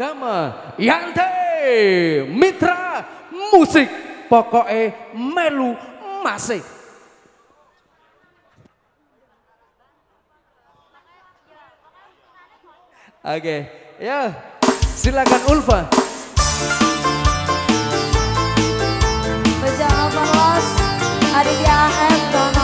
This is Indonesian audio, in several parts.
Dama Yante Mitra Musik pokoknya melu masih. Oke, ya silakan Ulfa. Beja Overloss, Aditya AF.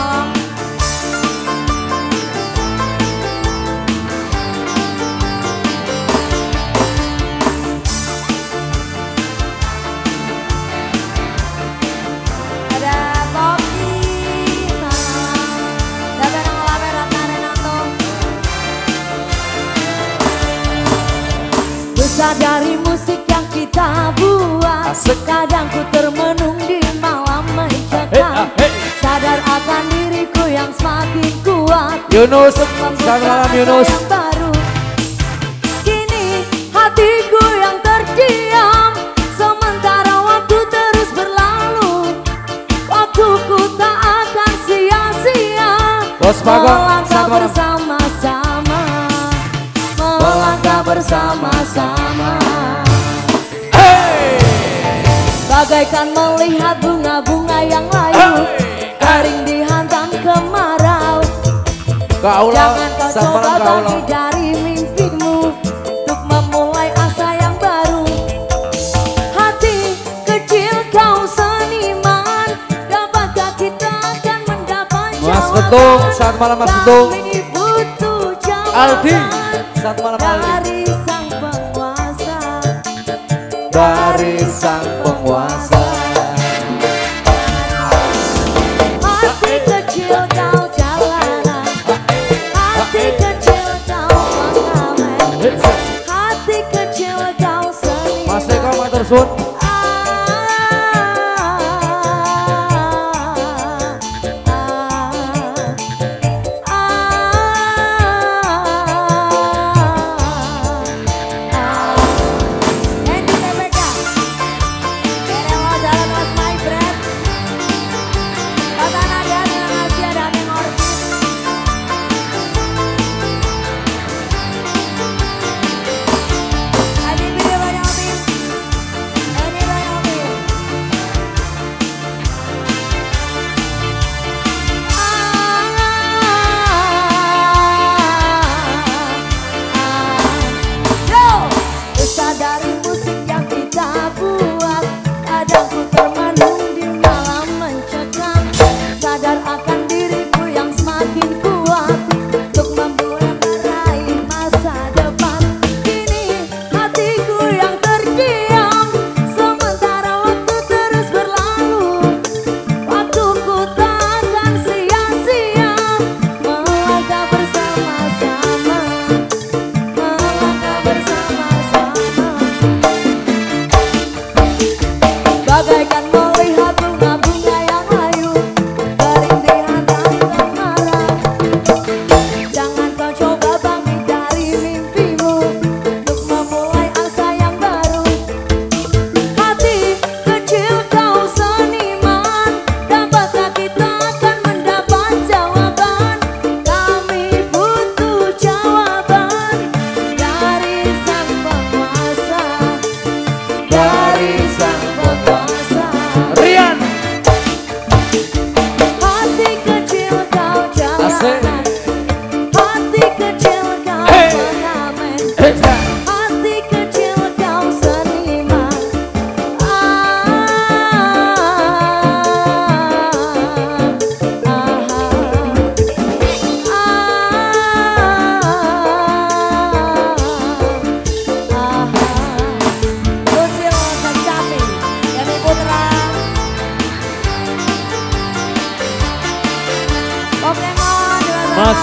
Dari musik yang kita buat Asik. Kadang ku termenung di malam Hey, mencekam ah, hey. Sadar akan diriku yang semakin kuat Yunus, selamat malam Yunus. Bersama-sama. Hey, Bagaikan melihat bunga-bunga yang layu Kering dihantam kemarau. Kaulah, Jangan kau coba malam bagi dari mimpimu Untuk memulai asa yang baru. Hati kecil kau seniman Dapatkah kita akan mendapat Mas jawaban? Betung, selamat malam Mas Betung. Aldi, selamat malam Aldi. Dari sang penguasa. Hati kecil kau jalanan Hati kecil kau pengamen Hati kecil kau seni Mas Eko matur suwun.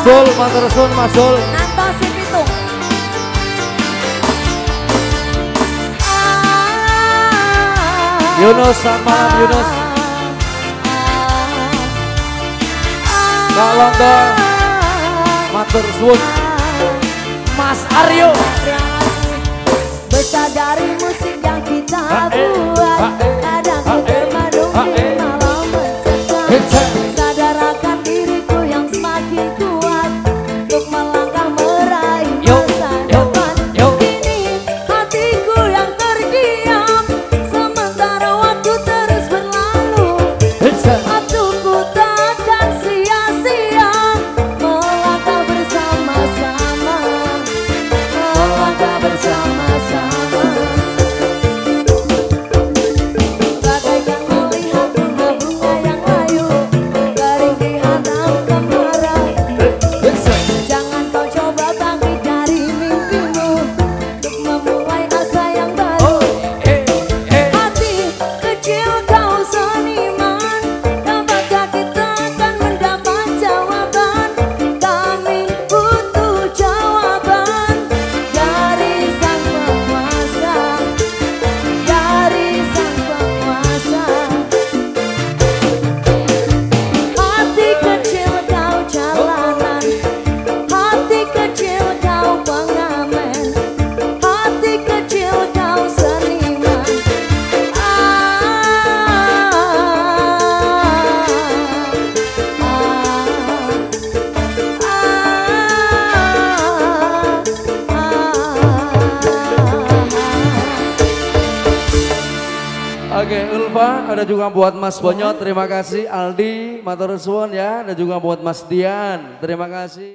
Mas Dul, matur suwun Mas Dul. Nanto si pitung Yunus, selamat malam Yunus. Kak Londo, matur suwun. Mas Aryo. Besar dari musik yang kita Ha, eh, buat Oke, Ulfa, ada juga buat Mas Bonyot, terima kasih. Aldi, matur suwun ya, ada juga buat Mas Dian, terima kasih.